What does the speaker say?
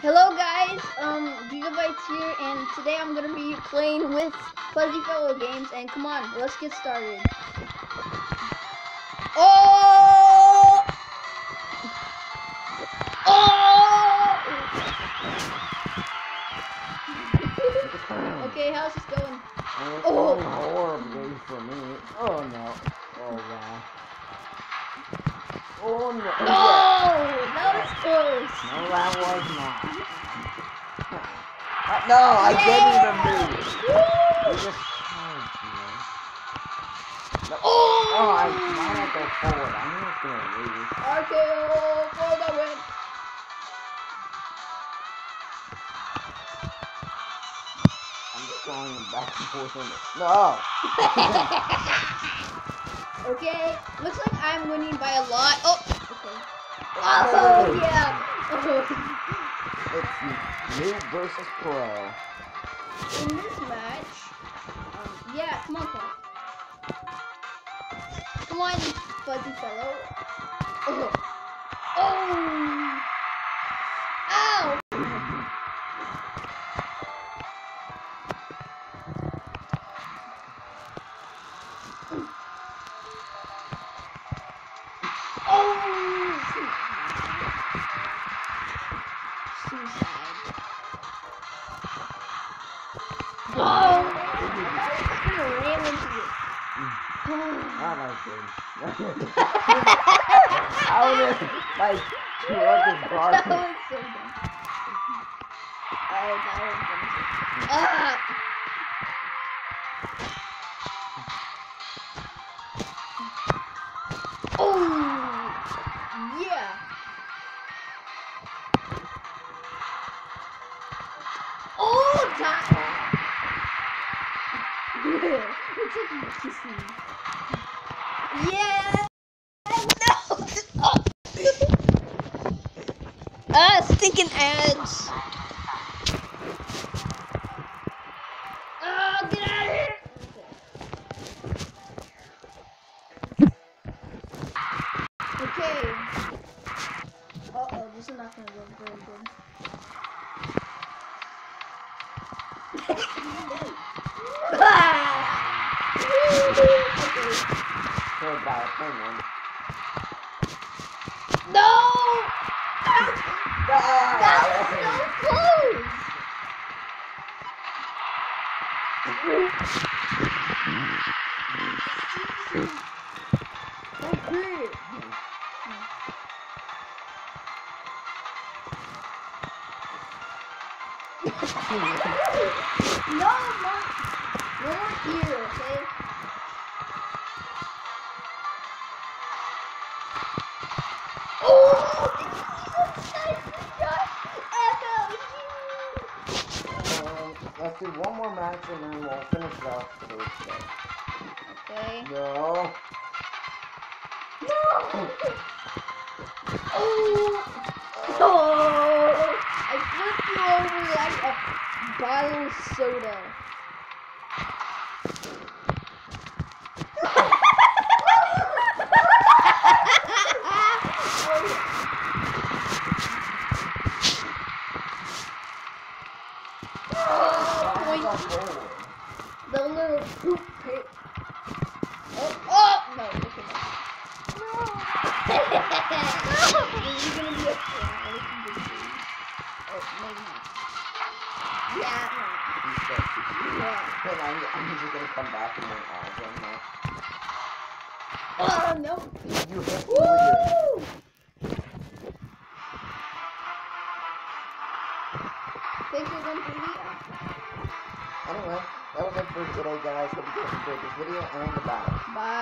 Hello guys, um, Gigabytes here, and today I'm gonna be playing with Fuzzy Fellow Games, and come on, let's get started. Oh! Oh! okay, how's this going? It's Oh. horribly for me. Oh no. Oh wow. Oh no. No! Was close! No, that was not. No, I didn't even move. You Woo! just charged me. No. Oh! Oh, I why not go forward? I'm just gonna lose. RKO for the win! I'm just going back and forth in it. No. Okay, looks like I'm winning by a lot. Oh, okay. Oh, yeah. It's noob versus pro. In this match, um, yeah, come on, Paul. Come on, fuzzy fellow. Oh. Oh. Suicide. Oh! I'm gonna ram into it. Not like this. How did like truck is that was so dumb. Oh, that was dumb. Ah! It's like you kissing. Yeah! No! ah, stinking ads! Oh, get out of here! Okay. Uh oh, this is not gonna go very good. No! That was so close! Okay. No, no, no more here, okay? Let's do one more match and then we'll finish it off today's show. Okay. No. No. Oh. Oh. I flipped you over like a bottle of soda. Why Point. go forward? Poop pig. Oh, oh, no, okay, no. No. This is gonna be a. Oh, maybe not. Yeah, You no. Yeah. Then I'm, I'm just gonna come back and all of them now. Oh, no. You hit Woo! Thank you again for the Anyway, that was it for today, guys. Hope you guys enjoyed this video, and goodbye. Bye.